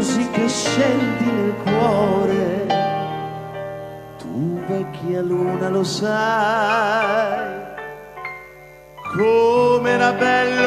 che scendi nel cuore. Tu vecchia luna lo sai, come era bella